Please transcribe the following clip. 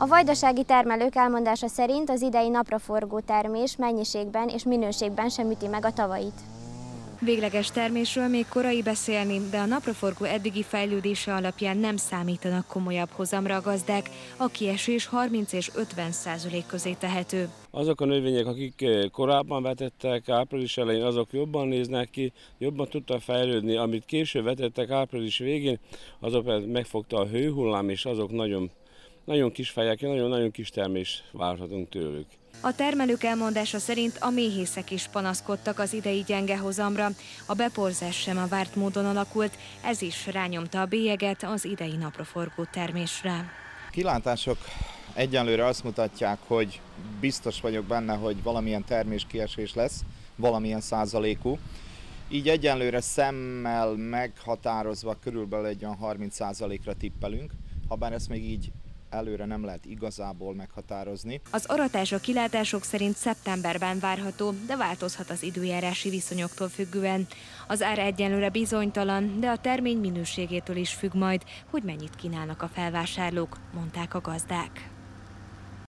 A vajdasági termelők elmondása szerint az idei napraforgó termés mennyiségben és minőségben sem üti meg a tavait. Végleges termésről még korai beszélni, de a napraforgó eddigi fejlődése alapján nem számítanak komolyabb hozamra a gazdák, a kiesés 30 és 50 százalék közé tehető. Azok a növények, akik eh, korábban vetettek április elején, azok jobban néznek ki, jobban tudtak fejlődni. Amit később vetettek április végén, azok megfogta a hőhullám, és azok nagyon, nagyon kis fejek, nagyon-nagyon kis termés várhatunk tőlük. A termelők elmondása szerint a méhészek is panaszkodtak az idei gyenge hozamra. A beporzás sem a várt módon alakult, ez is rányomta a bélyeget az idei napraforgó termésre. Kilátások egyenlőre azt mutatják, hogy biztos vagyok benne, hogy valamilyen terméskiesés lesz, valamilyen százalékú. Így egyenlőre szemmel meghatározva körülbelül egy olyan 30 százalékra tippelünk, ha bár ezt még így előre nem lehet igazából meghatározni. Az aratás a kilátások szerint szeptemberben várható, de változhat az időjárási viszonyoktól függően. Az ár egyenlőre bizonytalan, de a termény minőségétől is függ majd, hogy mennyit kínálnak a felvásárlók, mondták a gazdák.